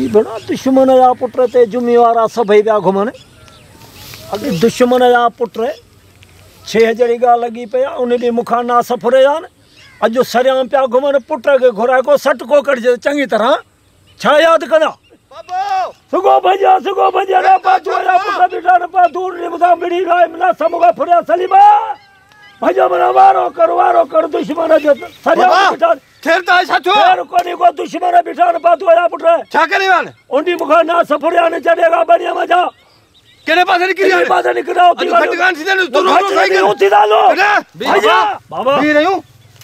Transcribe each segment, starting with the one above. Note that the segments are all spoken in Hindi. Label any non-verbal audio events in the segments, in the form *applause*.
ಈ ಬೇಡ ದುಶ್ಮನ ಯಾ ಪುಟ್ರತೆ ಜುಮ್ಮಿವಾರ ಸಭೆ ಬ್ಯಾ घुमन अगे दुश्मन या पुट छह जड़ी गा लगी पिया उन ॾींहुं मूंखां ना सफ़रे या न अॼु सरियां पिया घुमन पुट खे घुराए को सट को कढिजे चङी तरह छा यादि कंदा सुगो भॼिया सुगो भॼिया रे पातू या पुट बीठा न पा दूर नी ॿुधा बिड़ी राय मिला समुगा फुरिया सलीमा भॼो मना वारो कर वारो कर दुश्मन जो सरियां बाबा। बीठा खेरता है छा थियो ख़ैर कोन्हे को दुश्मन बीठा न पातू या पुट छा करे वन उंडी मूंखां ना सफ़रिया न चढ़ेगा बढ़िया मज़ा। केड़े पासे निकरी किसी बात नहीं करा अॼु खटकान ने तू रोज रोज साइकिल उठी डालो भैया। बाबा बी रहियूं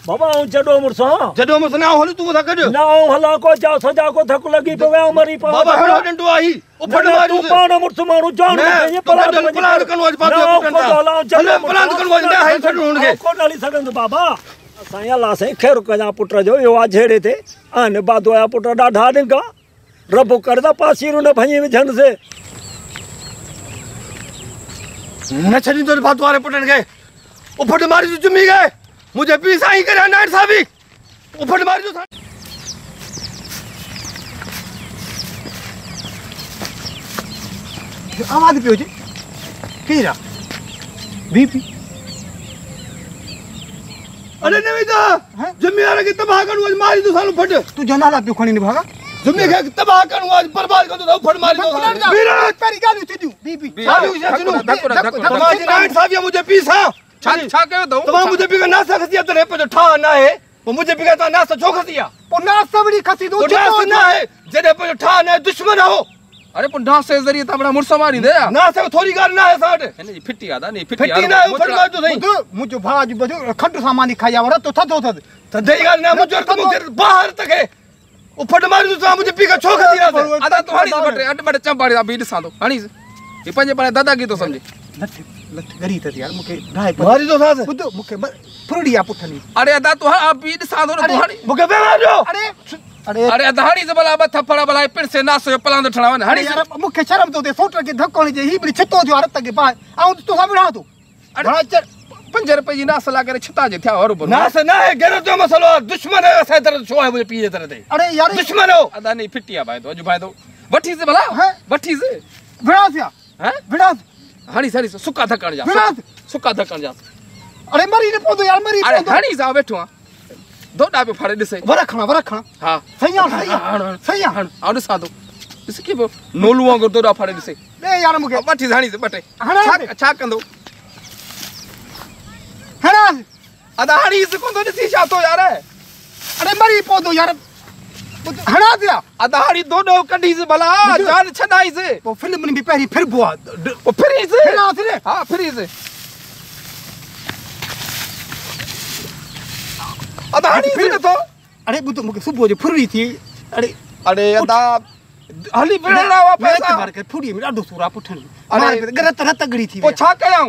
बाबा हूँ जडो मुरसा जडो मुस ना होली तू था कढ ना हूँ हला को जा सजा को थक लगी पे वे मरी पा बाबा हेड़ो डंडो आई। उफड़ मारू तू पाण मुरस मारू जान ये तू गडल पलाण कनु आज पातो पलाण कनु आज ना है छडो हुनखे को। डाली सगंद बाबा। असां अल्लाह से खैर कजा पुट जो यो आ झेड़े ते आने बादो या पुट डाढा डिंगा। रब करदा पासीरो न भई विझन न छडी तो वारे पुटन के उफड़ मारी जो जुमी गए। मुझे पीसा ही करे नाट साहबी उफड़ मारी जो आवाज़ पियो जी। केरा बीपी। अरे नहीं तो जुमी वाले की तबाह कनु आज मारी तो सालू फट। तू जनाला पियो खणी नि भागा जुमी के तबाह कनु आज बर्बाद कर दो उफड़ मारी दो। वीरा पेरी गाली थी बीपी सालू से न, न, तुम्हारी नाट साहब मुझे पीसा। छा छा कयो अथव तमाम मुझे भी ना सकती है तो रे पे जो ठा ना है वो मुझे भी कहता ना छो खसिया। वो पुना सबड़ी खसी दो तो ना ना है जदे पे जो ठा ना है, दुश्मन हो अरे पण ना से जरी तमरा मुरसा मारी दे. ना से थोड़ी गाल ना है साठ. फिटी आदा नहीं फिटी आदा फिटी ना फिटी तो सही मुजो भाज बजो खंड सामान खाया वड़ा तो थदो थद. थदे गाल ना मु जो बाहर तक है। ओ फट मारी तो मु पी का छोक दिया आदा तुम्हारी बट अट बट चंपाड़ी आ बी दिसा तो हणी ये पंजे पर दादा की तो समझे। लठ गरी त यार मुके गाय पर मारी तो सास बुद्ध फुरड़ी आ पुठनी अरे दादा तो आ बी दिसा तो मुके बेवा जो। अरे अरे अरे अदा से भला ॿ थप्पड़ भला पिण से नासो जो पलांदो ठणा वञ हणी अरे यार मुके शर्म तो दे सोट के धक्को जे ही बड़ी छतो जो रत के पा आऊँ तो सब बिड़ा तू। अरे बड़ा चर पंज रुपए जी नास ला करे छिता जे थिया हरू ना से ना है गेरो जो मसलो दुश्मन है ऐसा तरह छो है मुझे पी तरह दे। अरे यार दुश्मन हो। अदा नहीं फिटी आहे भाई तो अॼु भाई तो वठी से भला? हैं? वठी से? बिड़ा सिया हैं? बिड़ा हणी हणी सुका थकण जा। विराट। सुका थकण जा। अरे मरी ने पोदो यार मरी अरे पोदो हणी सां वेठो दोडा पे फाड़े ॾिसे वरा खणा वरा खणा हा सही आ सही आ सही आ हण आउं ॾिसां थो ॾिस की पियो नोलू वांगुरु दोडा फाड़े ॾिसे ले यार मुके वठी हणी से ॿ टे हणा छा छा कंदो हणा अदा हणी से कोन ॾिसी छा थो यार अरे मरी पोदो यार हणा दिया अदा हणी दोडो कढीसि भला बुधो। जान छॾाईसि वो फ़िल्म में भी पहली फिर बुआ वो पोइ फिरीसि फिरांसि रे। हा फिरीसि अदा हणी फिर- नथो अरे बुधो मुके सुबह जो फुरड़ी थी अरे अरे अदा हली पिणणा हुआ पैसा। मार के फुड़ी में ॾाढो सूरा पुठन। अरे। अरे गरत तगड़ी थी पोइ छा कयां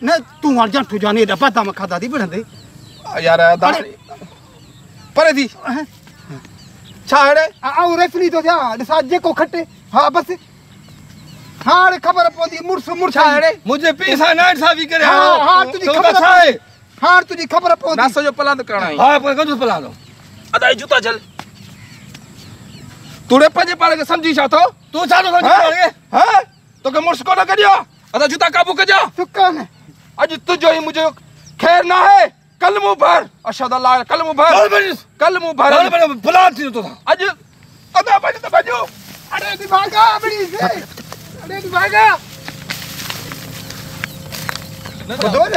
न तू हार जंठू जाने दा पता में खादा थी बिड़ंदे यार अदा। परे थी छा हेड़े आऊँ रेफरी तो थिया ॾिसा जेको खटे हा बस। हाणे ख़बर पवंदी मुड़ुस मुड़ुस। छा हेड़े मुझे पीसा नाट साहबी करे हा हा तुझी तो ख़बर छा है हाणे तुझी ख़बर पवंदी नासो जो पलांद करणा हाँ पर कदू पला दो अदा जूता चल तूड़े पंजे पाड़े खे सम्झी छा थो तू छा तो समझ हैं? के? हैं? तोखे मुड़ुस कोन कढियो अदा जूता काबू कजा तू कान अॼु तुंहिंजो ई मुंहिंजो ख़ैर न आहे कल मूं भर। अशद अल्लाह कल मूं भर। कल मूं भर। बोल थी तो था अॼु अदा बज त बजो। अरे दिमागा बड़ी से अरे दिमागा ॿुधो न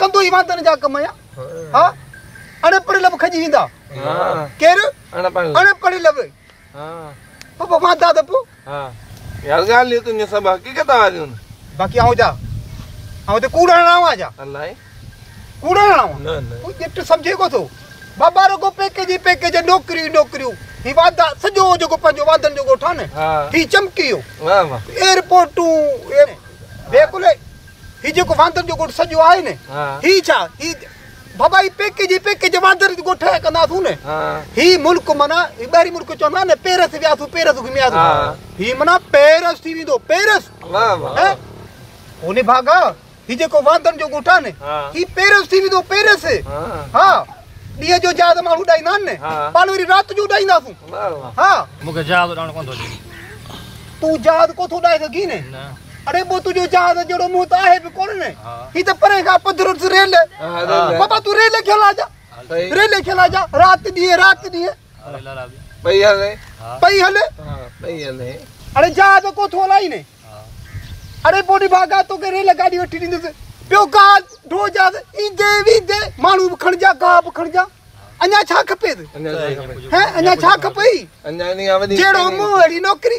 कंदो ई वांदनि जा कम या हा। अणे पढ़ियल बि खजी वेंदा। हाँ। केरु? अणपढ़ अणे पढ़ियल बि हाँ। बाबा वांदा त पोइ हाँ। यार ॻाल्हियूं तुंहिंजूं सभु हक़ीक़त वारियूं आहिनि बाक़ी आऊँ जा। आऊँ त कूड़ हणां जा अलाए कूड़ न न तूं ॼट सम्झे को थो बाबा रुगो पैकेज ई पैकेज नौकिरियूं नौकिरियूं ही वादा सॼो जेको पंहिंजो वादनि जो ॻोठ आहे न ही चमकी वियो वाह वाह। एयरपोर्टूं बेकुल ही जेको वांदनि जो ॻोठ सॼो आहे न। ही। छा ही बाबा ही पैकेज ई पैकेज वांदर जो ॻोठ कंदासूं न हा। ही मुल्क माना ही ॿाहिरी मुल्क चवंदा न पेरस वियासीं पेरस हा। घुमियासीं ही। माना पेरस थी वेंदो पेरस। वाह वाह हैं? हुन भागा ही जेको वांदनि जो ॻोठ आहे न ही। पेरस थी वेंदो पेरस हा। हा। ॾींहं जो जहाज़ माण्हू उॾाईंदा आहिनि हा। न पाण वरी राति जो उॾाईंदासूं वाह वाह। हा। मूंखे जहाज़ उॾाइणु कोन थो तूं जहाज़ कोथो उॾाए सघी न? न। अरे पोइ तुंहिंजो जहाज़ जहिड़ो मुंहुं त आहे बि कोन न ही। त परे खां पधरो रेल रेल। बाबा तूं रेल खे हला जा। रेल खे हला जा। राति ॾींहं राति अरे पई हले पई हले हा। पई हले अरे जहाज़ कोथो हलाई न हा अरे पोइ भागा तोखे रेल गाॾी वठी ॾींदुसि ॿियो गा ढो जहाज़ ईंदे वींदे माण्हू बि खणिजा गाह बि खणिजा अञा छा खपे अञा छा खपे? हैं? अञा छा खपई अञा खां वधीक जहिड़ो मुंहुं अहिड़ी नौकिरी।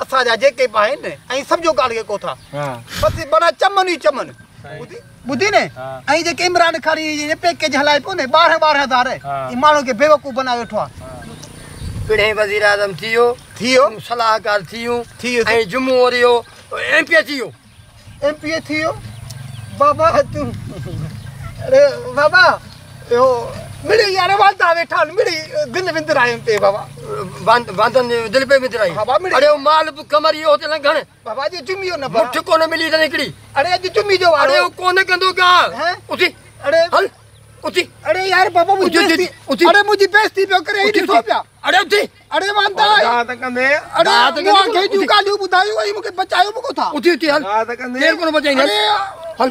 असांजा जेके बि आहिनि ऐं सम्झो ॻाल्हि खे कोथा हा। बसि माना चमन ई चमन। ॿुधी ॿुधी न। ऐं जेके इमरान इहे पैकेज हलाए पियो न ॿारहं ॿारहं हज़ार ई माण्हू खे बेवकूफ़ बनाए वेठो आहे पिणे वज़ीर आज़म थी वियो। थी वियो? सलाहकार थी वियूं। थी वियो ऐं जुमो वरी वियो एम पी थी वियो। एम पी ए थी वियो? बाबा तूं *laughs* अरे बाबा इहो मिड़ी यार वेठा आहिनि मिड़ी दिलि विंदरायुनि ते बाबा। वांद- वांदनि दिलि पे मित्राई हा, बा मिड़ी। अरे माल कमर इहो हुते लंघण बाबा अॼु जुमियो न मुठ कोन मिली अथनि हिकिड़ी अरे अॼु जुमी जो अरे उहो कोन कंदो का। हैं? उथी अरे हल। उथी अरे यार बाबा बेइज्जती उथी। अरे मुंहिंजी बेइज्जती पियो करे उथी, हेॾी पिया अरे उथी अरे वांदा हा। त कंदे अरे त कंदी हेॾियूं उथी। ॻाल्हियूं ॿुधायूं ऐं मूंखे बचायो बि कोथा उथी उथी हल। हा त कंदे केरु कोन बचाईंदा अरे हल।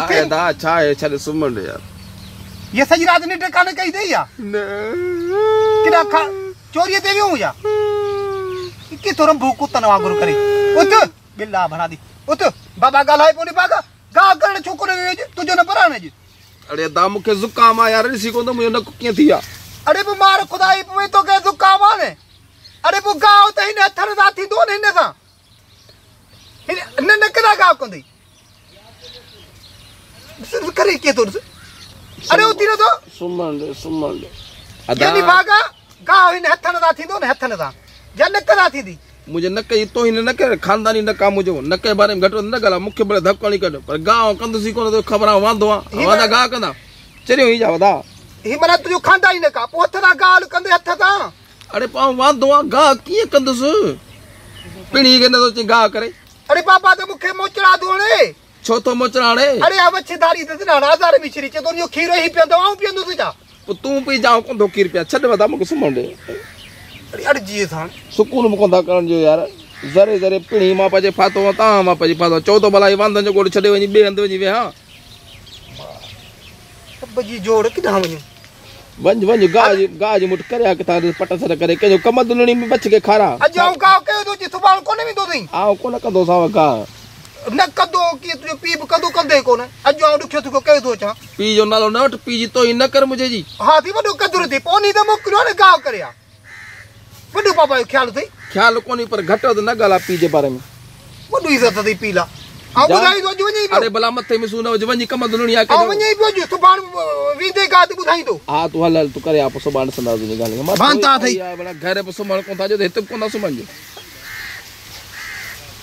आहे दा छॾे सुम्हण ॾे यार। ये सॼी राति निंड कान कई अथई या? केॾा खा? चोरीअ ते वियूं या? किथो रंभू कुतनि वांगुरु करे। उथ बिल्ला भरा दी। उथ बाबा ॻाल्हाए पोइ भागा गा करण छो कोन वेझ तुंहिंजो न पराण अॼु अड़े दा मूंखे ज़ुकाम आहे यार ॾिसी कोन त मुंहिंजो नक कीअं थी आहे अरे पोइ मार खुदाई पोइ तो के ज़ुकाम आहे न अरे पोइ गाँव त हिन हथनि सां थींदो न हिन सां हिन न न कदा गाँव कंदई ಕರಿಕೆ ತೋರಿಸು अरे हो तीनो तो सुमंड सुमंड अदा यानी भागा का हो इन हथन दा थी दो ने हथन दा या नक दा थी दी मुझे नक ये तो ही नक खानदानी नक मुझे नक के बारे में घटो न गला मुख्य बड़े धक्कणी कड पर गांव कंदसी कोन तो खबरा वांदो आ वादा गा कंदा चरियो ही जावदा ही मना तुजो खानदानी नक पोथरा गाल कंदे हथ दा अरे पाऊ वांदो आ गा किए कंदस पिणी के न तो गा करे अरे पापा तो मुखे मोचड़ा दोणे छो थो मोचड़ा हाणे अरे आ मच्छीदारी त ना हज़ार मिश्री चए थो इहो खीरो ई पीअंदो आऊँ पीअंदुसि छा पोइ तूं पई जाओ कोन थो खीर पिया छॾ वदा मूंखे सुम्हण ॾे अरे अड़जी सां सुकून बि कोन करण जो यार ज़रे ज़रे पिणी माँ फाथो आहे तव्हां माँ फाथो आहे। चओ त भला ही वांदनि जो गोड़ छॾे वञी ॿिए हंधि वञी विया सभ जी जोड़ किथां वञूं वञ वञ गाह जी गाह जी मुठ करे पट सर करे कंहिंजो कम दुलणी में बच के खारा आऊँ गाँव कयो थो जी सुभाणे कोन वेंदो अथई आउं कोन कंदो सां गाह न कंदो तुंहिंजो पीउ बि कंदो कंदे कोन अॼु आउं ॾुखियो थो कयो थो अचां पी जो नालो न पी जी तो ई न कर मुझे जी। हा थी वॾो कदुरु थी पोइ उन त मोकिलियो आहे न गाँव करे पापा जो ख़्यालु अथई ख्याल कोनी पर घटि वधि न ॻाल्हि पी जे बारे में। वॾो इज़त अथई पीउ लाइ ऐं जा- ॿुधाईंदो अॼु अरे भला मथे में सून हुजे वञी कम दुनिया के वञे पियो अॼु सुभाणे वेंदे गा ते। ॿुधाईंदो हा तूं हल हल तूं करे आप सुभाणे ॾिसंदा तुंहिंजी ॻाल्हि खे भांता अथई। भला घर पे सुम्हण कोन था जो हिते कोन था सुम्हण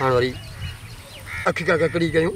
हाणे वरी अखि का ककड़ी कयूं